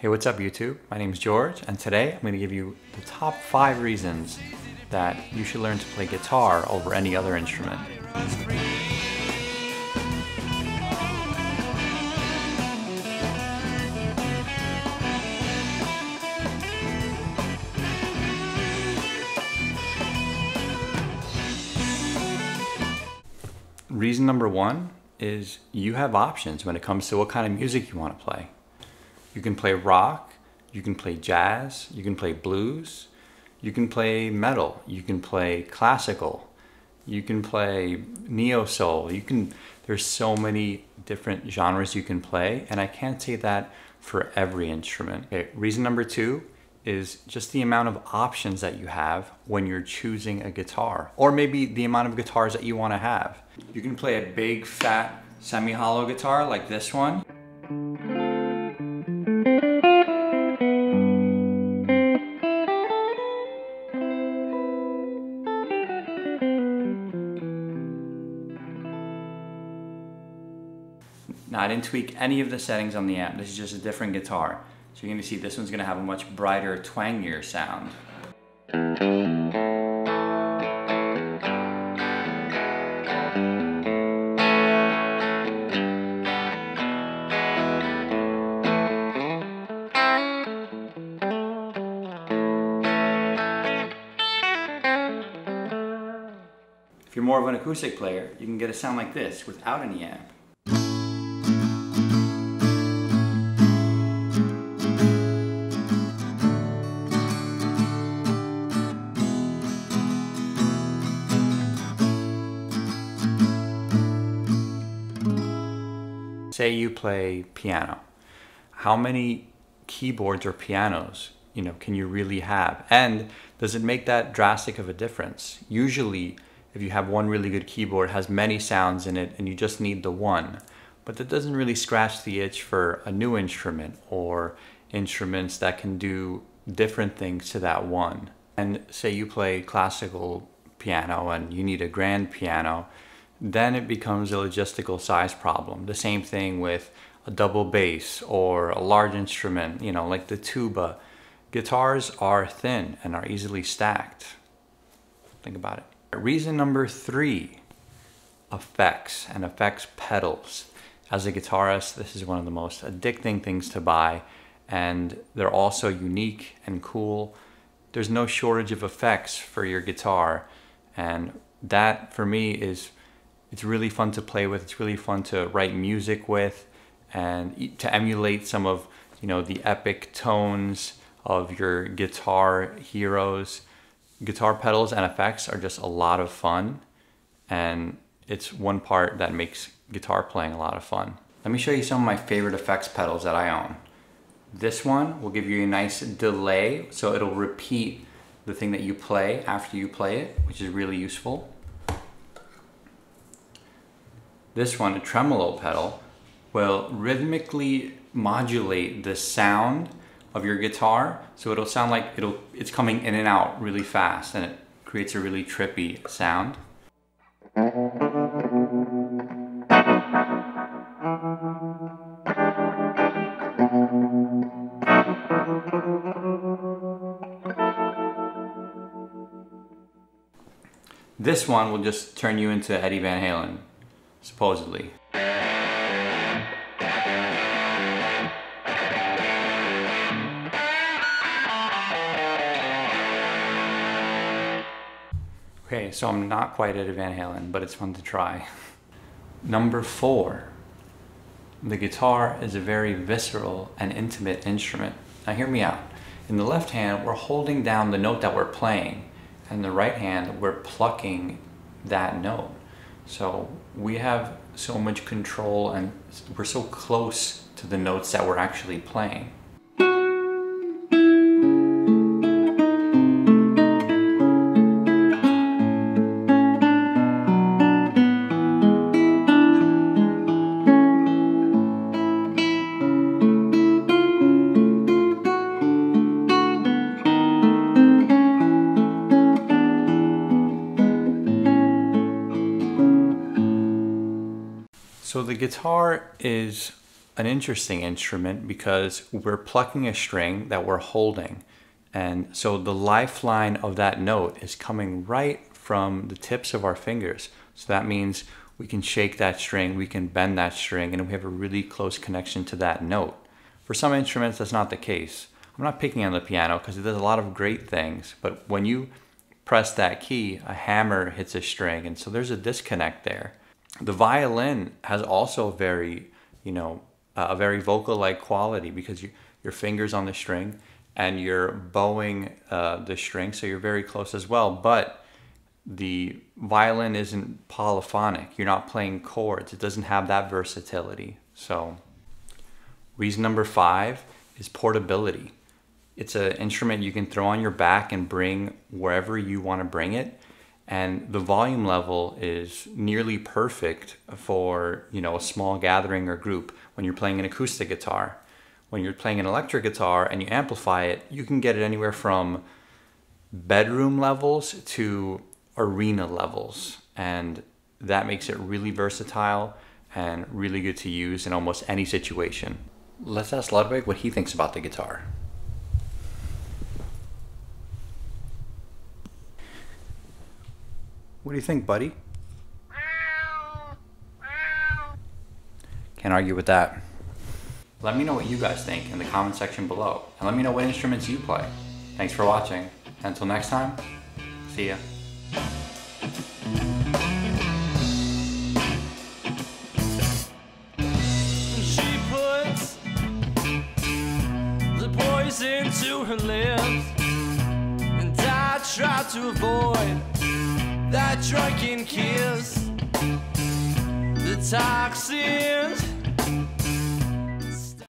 Hey, what's up YouTube? My name is George and today I'm going to give you the top 5 reasons that you should learn to play guitar over any other instrument. Reason number one is you have options when it comes to what kind of music you want to play. You can play rock, you can play jazz, you can play blues, you can play metal, you can play classical, you can play neo soul. You can there's so many different genres you can play and I can't say that for every instrument. Okay, reason number 2 is just the amount of options that you have when you're choosing a guitar or maybe the amount of guitars that you want to have. You can play a big fat semi-hollow guitar like this one. Now I didn't tweak any of the settings on the amp. This is just a different guitar. So you're gonna see this one's gonna have a much brighter, twangier sound. If you're more of an acoustic player, you can get a sound like this without any amp. Say you play piano. How many keyboards or pianos, you know, can you really have? And does it make that drastic of a difference? Usually, if you have one really good keyboard, has many sounds in it, and you just need the one. But that doesn't really scratch the itch for a new instrument or instruments that can do different things to that one. And say you play classical piano and you need a grand piano, then it becomes a logistical size problem. The same thing with a double bass or a large instrument, you know, like the tuba. Guitars are thin and are easily stacked. Think about it. Reason number three, effects and effects pedals. As a guitarist, this is one of the most addicting things to buy and they're also unique and cool. There's no shortage of effects for your guitar and that for me is it's really fun to play with. It's really fun to write music with and to emulate some of you know the epic tones of your guitar heroes. Guitar pedals and effects are just a lot of fun and it's one part that makes guitar playing a lot of fun. Let me show you some of my favorite effects pedals that I own. This one will give you a nice delay so it'll repeat the thing that you play after you play it, which is really useful. This one, a tremolo pedal, will rhythmically modulate the sound of your guitar so it'll sound like it'll it's coming in and out really fast and it creates a really trippy sound. This one will just turn you into Eddie Van Halen, supposedly. Okay, so I'm not quite Eddie Van Halen, but it's fun to try. Number four, the guitar is a very visceral and intimate instrument. Now hear me out. In the left hand, we're holding down the note that we're playing, and the right hand, we're plucking that note. So we have so much control and we're so close to the notes that we're actually playing. So the guitar is an interesting instrument because we're plucking a string that we're holding. And so the lifeline of that note is coming right from the tips of our fingers. So that means we can shake that string, we can bend that string, and we have a really close connection to that note. For some instruments, that's not the case. I'm not picking on the piano because it does a lot of great things, but when you press that key, a hammer hits a string, and so there's a disconnect there. The violin has also very, you know, a very vocal-like quality because you, your fingers on the string and you're bowing uh, the string, so you're very close as well. But the violin isn't polyphonic. You're not playing chords. It doesn't have that versatility. So, reason number five is portability. It's an instrument you can throw on your back and bring wherever you want to bring it. And the volume level is nearly perfect for, you know, a small gathering or group when you're playing an acoustic guitar. When you're playing an electric guitar and you amplify it, you can get it anywhere from bedroom levels to arena levels. And that makes it really versatile and really good to use in almost any situation. Let's ask Ludwig what he thinks about the guitar. What do you think, buddy? Can't argue with that. Let me know what you guys think in the comment section below. And let me know what instruments you play. Thanks for watching. Until next time, see ya. She puts the poison to her lips, and I try to avoid that drunken kiss. The toxins